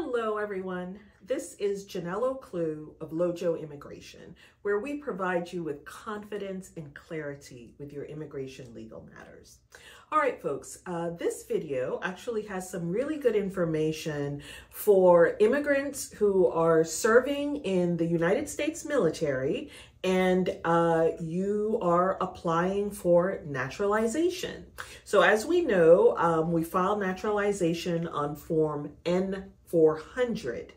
Hello, everyone. This is Janelle Clue of Lojo Immigration, where we provide you with confidence and clarity with your immigration legal matters. All right, folks, uh, this video actually has some really good information for immigrants who are serving in the United States military and uh, you are applying for naturalization. So as we know, um, we file naturalization on Form N400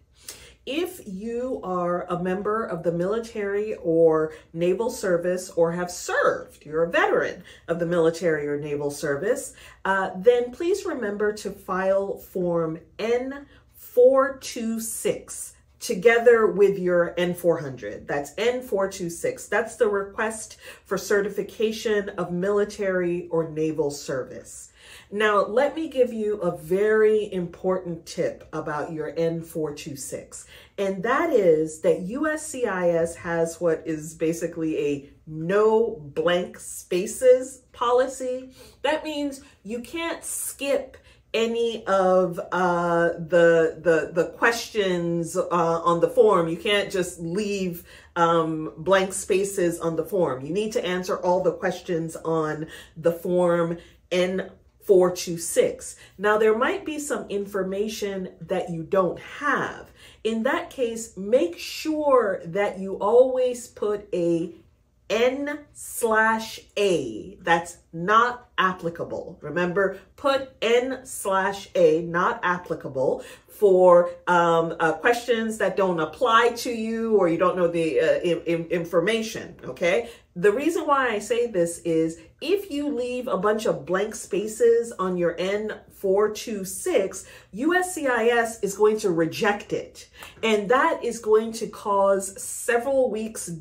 if you are a member of the military or naval service or have served, you're a veteran of the military or naval service, uh, then please remember to file Form N426 together with your N400. That's N426. That's the request for certification of military or naval service. Now, let me give you a very important tip about your N426, and that is that USCIS has what is basically a no blank spaces policy. That means you can't skip any of uh, the the the questions uh, on the form. You can't just leave um, blank spaces on the form. You need to answer all the questions on the form N426. Now, there might be some information that you don't have. In that case, make sure that you always put a N slash A. That's not applicable. Remember, put N slash A, not applicable, for um, uh, questions that don't apply to you or you don't know the uh, information, okay? The reason why I say this is if you leave a bunch of blank spaces on your N426, USCIS is going to reject it. And that is going to cause several weeks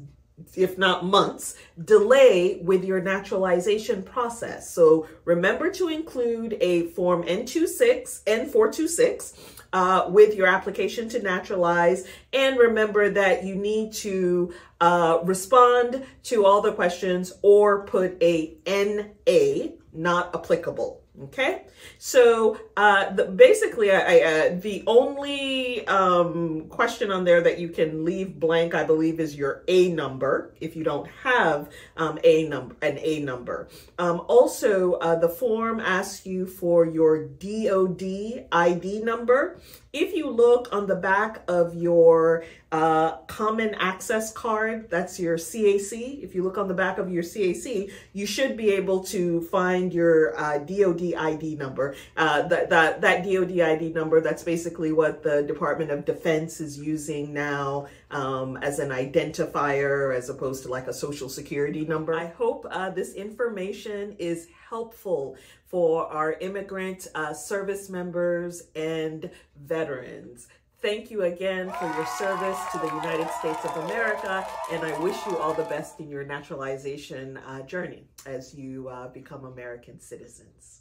if not months, delay with your naturalization process. So remember to include a form N26, N426 uh, with your application to naturalize. And remember that you need to uh, respond to all the questions or put a NA, not applicable. Okay, so uh, the, basically, I, I, uh, the only um, question on there that you can leave blank, I believe, is your A number if you don't have um, a number, an A number. Um, also, uh, the form asks you for your DOD ID number. If you look on the back of your uh, common access card, that's your CAC. If you look on the back of your CAC, you should be able to find your uh, DOD ID number. Uh, that, that, that DOD ID number, that's basically what the Department of Defense is using now um, as an identifier as opposed to like a social security number. I hope uh, this information is helpful for our immigrant uh, service members and veterans. Thank you again for your service to the United States of America, and I wish you all the best in your naturalization uh, journey as you uh, become American citizens.